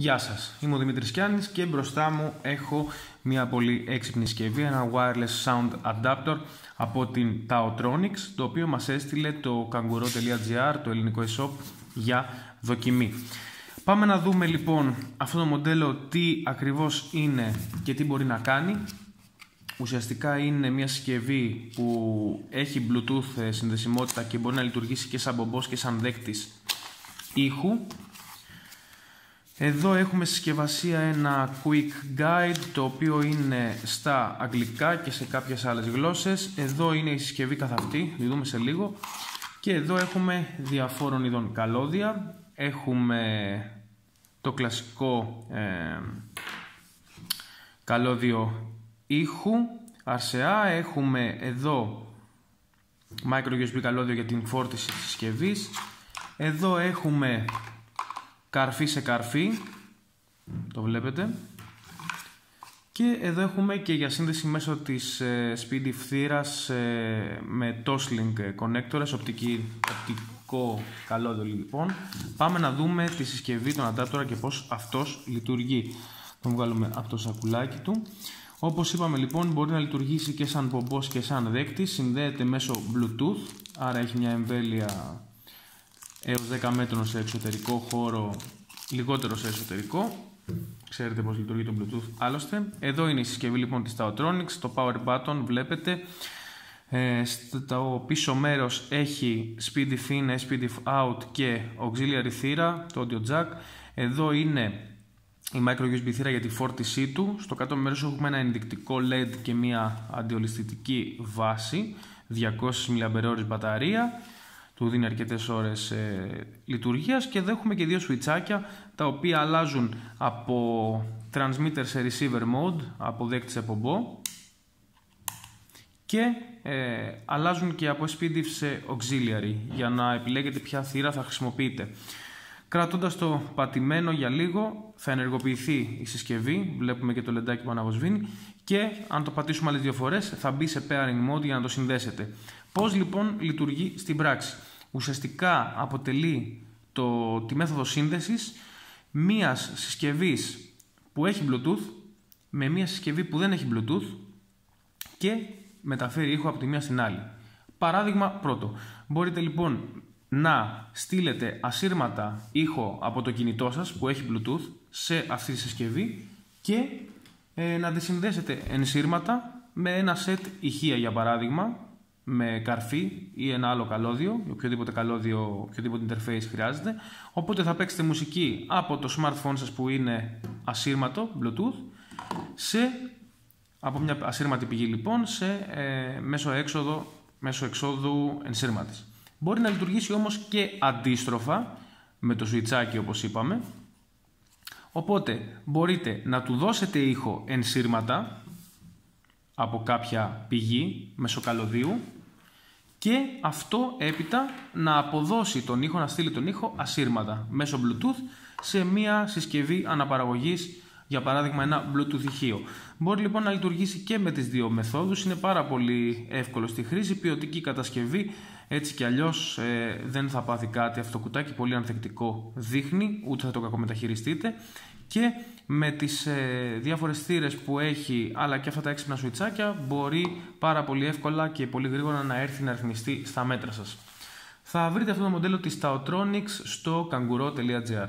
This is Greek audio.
Γεια σας, είμαι ο Δημήτρης Κιάννης και μπροστά μου έχω μια πολύ έξυπνη συσκευή, ένα wireless sound adapter από την Taotronics, το οποίο μας έστειλε το kanguro.gr, το ελληνικό e-shop, για δοκιμή. Πάμε να δούμε λοιπόν αυτό το μοντέλο τι ακριβώς είναι και τι μπορεί να κάνει. Ουσιαστικά είναι μια συσκευή που έχει bluetooth συνδεσιμότητα και μπορεί να λειτουργήσει και σαν μπομπός και σαν δέκτης ήχου εδώ έχουμε συσκευασία ένα quick guide το οποίο είναι στα αγγλικά και σε κάποιες άλλες γλώσσες. Εδώ είναι η συσκευή καθ' αυτή, τη δούμε σε λίγο. Και εδώ έχουμε διαφόρων ειδών καλώδια. Έχουμε το κλασικό ε, καλώδιο ήχου, RCA. Έχουμε εδώ micro USB καλώδιο για την φόρτιση της συσκευής. Εδώ έχουμε καρφί σε καρφί το βλέπετε και εδώ έχουμε και για σύνδεση μέσω της ε, speedy φθήρας ε, με Toslink connectors, οπτική, οπτικό καλώδιο λοιπόν. Πάμε να δούμε τη συσκευή, των adapter και πώς αυτός λειτουργεί. Τον βγάλουμε από το σακουλάκι του. Όπως είπαμε λοιπόν μπορεί να λειτουργήσει και σαν πομπός και σαν δέκτη, συνδέεται μέσω Bluetooth, άρα έχει μια εμβέλεια έως 10 μέτρων σε εξωτερικό χώρο, λιγότερο σε εσωτερικό. Ξέρετε πώς λειτουργεί το Bluetooth άλλωστε. Εδώ είναι η συσκευή λοιπόν της Taotronics, το power button βλέπετε. Ε, στο πίσω μέρος έχει speed if in, speed if out και auxiliary θύρα, το audio jack. Εδώ είναι η micro USB θύρα για τη φόρτισή του. Στο κάτω μέρος έχουμε ένα ενδεικτικό LED και μια αντιολισθητική βάση, 200 mAh μπαταρία του δίνει αρκετές ώρες ε, λειτουργίας και εδώ έχουμε και δύο σουιτσάκια τα οποία αλλάζουν από transmitter σε receiver mode, από δέκτη σε πομπό και ε, αλλάζουν και από SPDIF σε auxiliary για να επιλέγετε ποια θύρα θα χρησιμοποιείτε. Κρατώντας το πατημένο για λίγο θα ενεργοποιηθεί η συσκευή, βλέπουμε και το λεντάκι που αναβοσβήνει και αν το πατήσουμε άλλες δύο φορές θα μπει σε pairing mode για να το συνδέσετε. Πώς λοιπόν λειτουργεί στην πράξη; Ουσιαστικά αποτελεί το, τη μέθοδο σύνδεσης μίας συσκευής που έχει Bluetooth με μία συσκευή που δεν έχει Bluetooth και μεταφέρει ήχο από τη μία στην άλλη. Παράδειγμα πρώτο. Μπορείτε λοιπόν να στείλετε ασύρματα ήχο από το κινητό σας που έχει Bluetooth σε αυτή τη συσκευή και ε, να τη συνδέσετε ενσύρματα με ένα set ηχεία για παράδειγμα με καρφί ή ένα άλλο καλώδιο, οποιοδήποτε καλώδιο, οποιοδήποτε interface χρειάζεται. Οπότε θα παίξετε μουσική από το smartphone σας που είναι ασύρματο, Bluetooth, σε, από μια ασύρματη πηγή λοιπόν, σε ε, μέσω, έξοδο, μέσω εξόδου ενσύρματης. Μπορεί να λειτουργήσει όμως και αντίστροφα, με το σουιτσάκι όπως είπαμε. Οπότε μπορείτε να του δώσετε ήχο ενσύρματα από κάποια πηγή μέσω καλωδίου και αυτό έπειτα να αποδώσει τον ήχο, να στείλει τον ήχο ασύρματα μέσω Bluetooth σε μια συσκευή αναπαραγωγής για παράδειγμα ένα Bluetooth ηχείο. Μπορεί λοιπόν να λειτουργήσει και με τις δύο μεθόδους, είναι πάρα πολύ εύκολο στη χρήση, ποιοτική κατασκευή, έτσι κι αλλιώς ε, δεν θα πάθει κάτι, αυτό το κουτάκι. Πολύ ανθεκτικό δείχνει, ούτε θα το κακομεταχειριστείτε. Και με τις ε, διάφορες θύρες που έχει αλλά και αυτά τα έξυπνα σουιτσάκια μπορεί πάρα πολύ εύκολα και πολύ γρήγορα να έρθει να ρυθμιστεί στα μέτρα σας. Θα βρείτε αυτό το μοντέλο της Taotronics στο kanguro.gr